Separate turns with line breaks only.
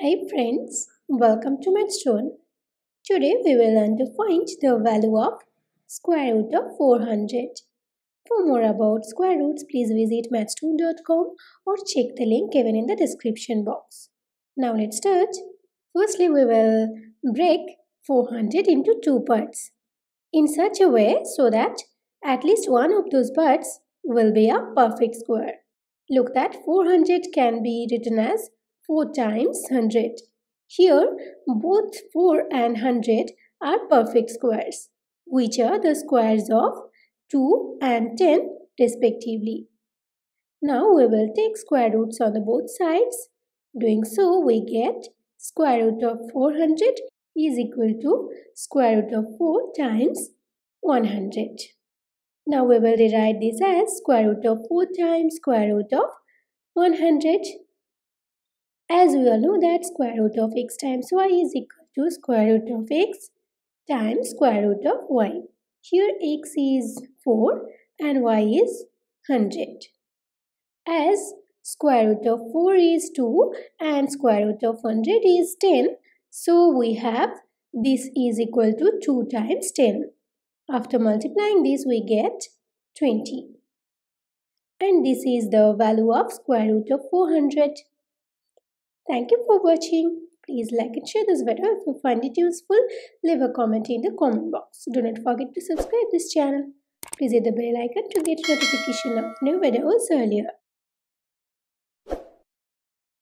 Hi friends, welcome to Mathstoon. Today we will learn to find the value of square root of 400. For more about square roots, please visit mathstoon.com or check the link given in the description box. Now let's start. Firstly, we will break 400 into two parts in such a way so that at least one of those parts will be a perfect square. Look that 400 can be written as 4 times 100. Here, both 4 and 100 are perfect squares, which are the squares of 2 and 10 respectively. Now we will take square roots on the both sides. Doing so, we get square root of 400 is equal to square root of 4 times 100. Now we will rewrite this as square root of 4 times square root of 100 as we all know that square root of x times y is equal to square root of x times square root of y. Here x is 4 and y is 100. As square root of 4 is 2 and square root of 100 is 10. So we have this is equal to 2 times 10. After multiplying this we get 20. And this is the value of square root of 400. Thank you for watching. Please like and share this video if you find it useful. Leave a comment in the comment box. Do not forget to subscribe this channel. Please hit the bell icon to get notification of new videos earlier.